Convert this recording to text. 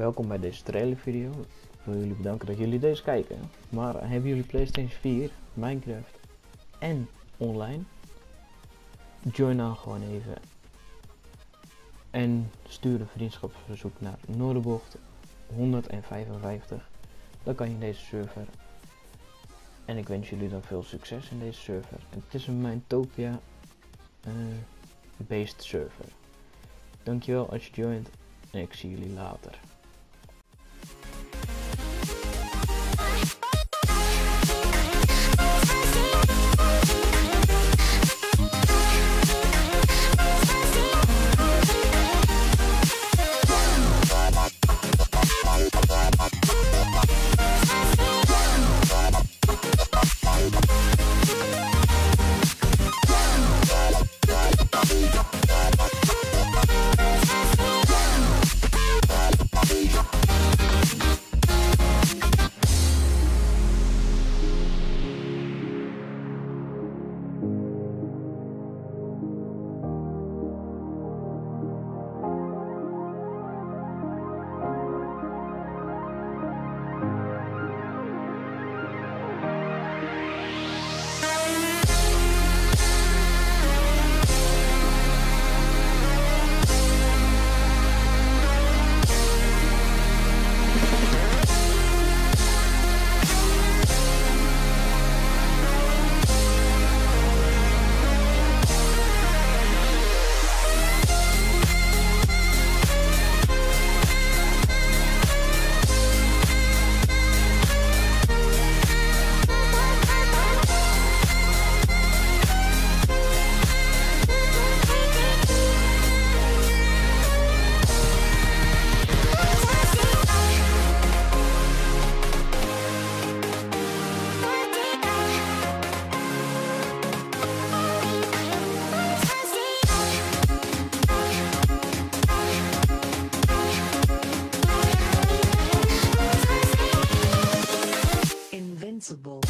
Welkom bij deze trailer video. Ik wil jullie bedanken dat jullie deze kijken. Maar hebben jullie PlayStation 4, Minecraft en online? Join dan gewoon even. En stuur een vriendschapsverzoek naar Noorderbocht 155. Dan kan je in deze server. En ik wens jullie dan veel succes in deze server. Het is een Mindtopia uh, based server. Dankjewel als je joint en ik zie jullie later. invincible.